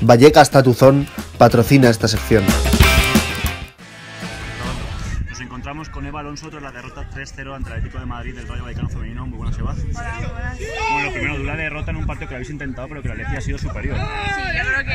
Vallecas Tatuzón patrocina esta sección. Nos encontramos con Eva Alonso tras la derrota 3-0 ante el Atlético de Madrid del Rayo Vallecano Femenino. Muy buenas, Eva. Bueno, primero, dura derrota en un partido que habéis intentado, pero que la Atleti ha sido superior. Sí,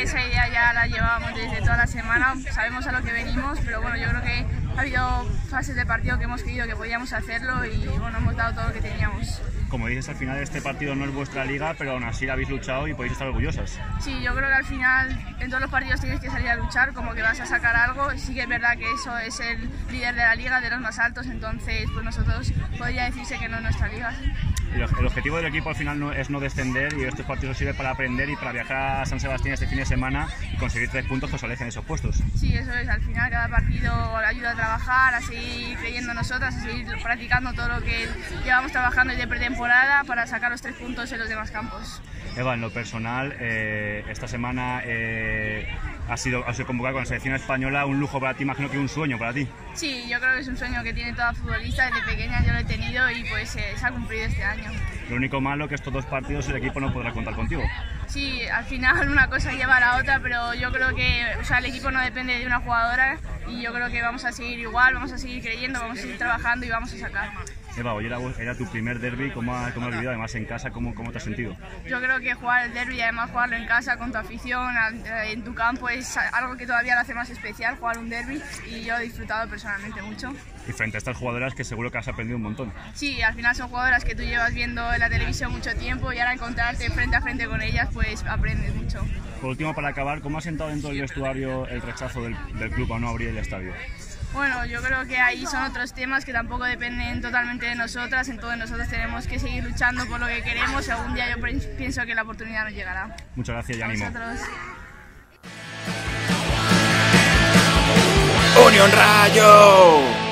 esa idea ya la llevábamos desde toda la semana. Sabemos a lo que venimos, pero bueno, yo creo que ha habido fases de partido que hemos creído que podíamos hacerlo y bueno, hemos dado todo lo que teníamos. Como dices, al final este partido no es vuestra liga, pero aún así la habéis luchado y podéis estar orgullosas. Sí, yo creo que al final en todos los partidos tienes que salir a luchar, como que vas a sacar algo. Sí que es verdad que eso es el líder de la liga, de los más altos, entonces pues nosotros podría decirse que no es nuestra liga. El, objetivo del equipo al final no, es no descender y estos partidos sirven para aprender y para viajar a San Sebastián este fin de semana y conseguir tres puntos que os alejen de esos puestos. Sí, eso es, al final cada partido ayuda a trabajar, a seguir creyendo en nosotras, a seguir practicando todo lo que llevamos trabajando desde pretemporada para sacar los tres puntos en los demás campos. Eva, en lo personal, eh, esta semana eh, has sido, has sido convocada con la selección española, un lujo para ti, imagino que un sueño para ti. Sí, yo creo que es un sueño que tiene toda futbolista, desde pequeña yo lo he tenido y pues eh, se ha cumplido este año. Lo único malo que estos dos partidos el equipo no podrá contar contigo. Sí, al final una cosa lleva a la otra, pero yo creo que o sea, el equipo no depende de una jugadora y yo creo que vamos a seguir igual, vamos a seguir creyendo, vamos a seguir trabajando y vamos a sacar. Eva, hoy era, era tu primer derby, ¿cómo, cómo has vivido? Además en casa, ¿cómo, ¿cómo te has sentido? Yo creo que jugar el derby además jugarlo en casa con tu afición, en tu campo, es algo que todavía lo hace más especial, jugar un derby y yo he disfrutado personalmente mucho. Y frente a estas jugadoras que seguro que has aprendido un montón. Sí, al final son jugadoras que tú llevas viendo en la televisión mucho tiempo y ahora encontrarte frente a frente con ellas pues aprendes mucho. Por último, para acabar, ¿cómo ha sentado dentro del vestuario el rechazo del, del club a no abrir el estadio? Bueno, yo creo que ahí son otros temas que tampoco dependen totalmente de nosotras, entonces nosotros tenemos que seguir luchando por lo que queremos y algún día yo pienso que la oportunidad nos llegará. Muchas gracias y ánimo. Unión Rayo.